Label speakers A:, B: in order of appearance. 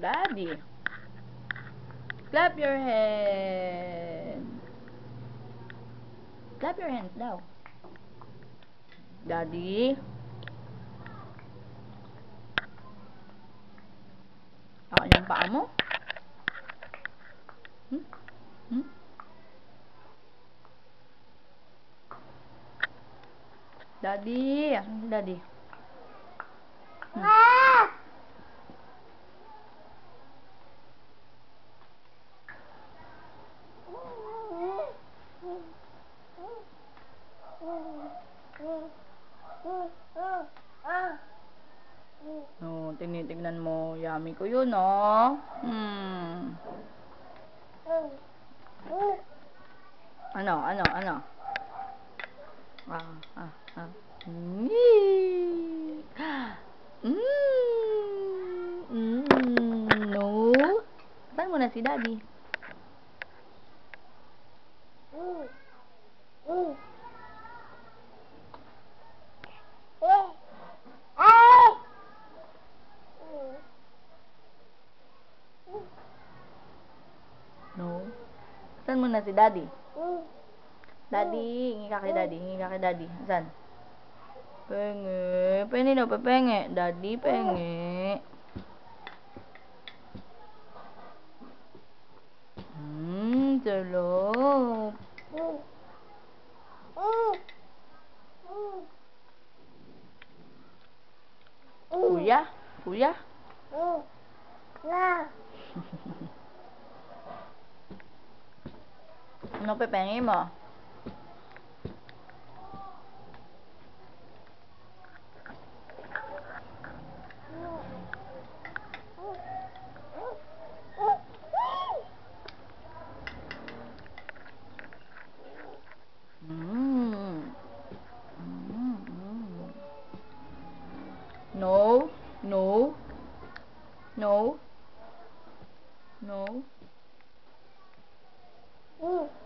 A: Daddy. Clap your hands. Clap your hands now. Daddy. Oh, yung paa mo? Hmm? Hmm? Daddy. Asan si Daddy? Hmm. No, tinitignan mo. Yummy ko yun, no? Hmm. Ano, ano, ano? Ah, ah, ah. Yee. Mm. Mm. No. Saan mo na si Daddy? No. Saan mo na si Daddy? Daddy, hingi ka kay Daddy, hingi ka kay Daddy. Saan? Penge, penge no, penge. Daddy, penge. Hmm, sarap. Kuya? Kuya? No pepenimo. Mm. Mm. No, no, no, no. Mm.